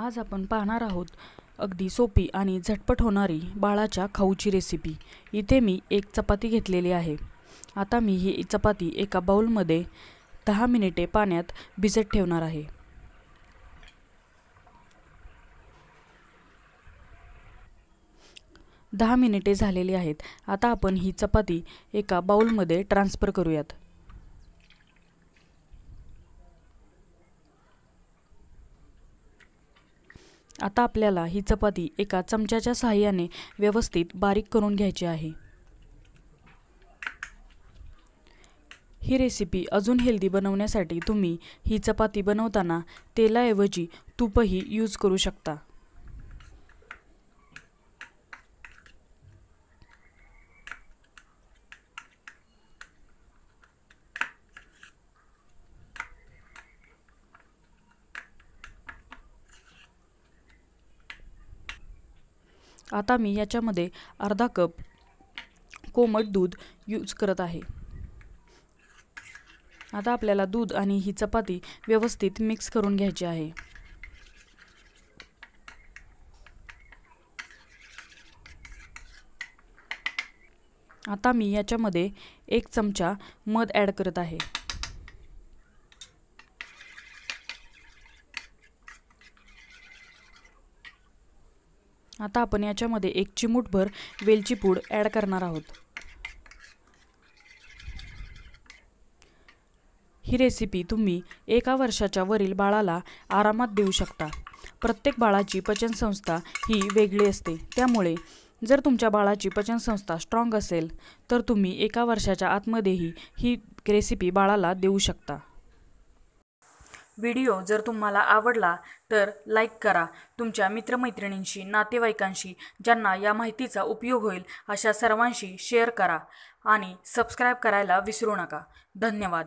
आज आपण पाहणार आहोत अगदी सोपी आणि झटपट होणारी बाळाच्या खाऊची रेसिपी इथे मी एक चपाती घेतलेली आहे. आता मी ही चपाती एका बाउलमध्ये दहा मिनिटे पाण्यात भिजत ठेवणार आहे. दहा मिनिटे झालेली आहेत. आता आपण ही चपाती एका बाउलमध्ये ट्रान्सफर करूयात. आता आपल्याला ही चपाती एका चमच्याच्या सहाय्याने व्यवस्थित बारीक करून घ्यायची आहे. ही रेसिपी अजून हेल्दी बनवण्यासाठी तुम्ही ही चपाती बनवताना तेलाऐवजी तूपही यूज करू शकता. आता मी याच्यामध्ये अर्धा कप कोमट दूध यूज करत आहे. आता आपल्याला दूध आणि ही चपाती व्यवस्थित मिक्स करून घ्यायची आहे. आता मी याच्यामध्ये एक चमचा मध ॲड करत आहे. आता आपण याच्यामध्ये एक चिमूटभर वेलची पूड ॲड करणार आहोत. ही रेसिपी तुम्ही एका वर्षाच्या वरील बाळाला आरामात देऊ शकता. प्रत्येक बाळाची पचनसंस्था ही वेगळी असते. त्यामुळे जर तुमच्या बाळाची पचनसंस्था स्ट्रॉंग असेल तर तुम्ही एका वर्षाच्या आतमध्येही ही रेसिपी बाळाला देऊ शकता. व्हिडिओ जर तुम्हाला आवडला तर लाईक करा. तुमच्या मित्रमैत्रिणींशी नातेवाईकांशी ज्यांना या माहितीचा उपयोग होईल अशा सर्वांशी शेअर करा. आणि सबस्क्राईब करायला विसरू नका. धन्यवाद.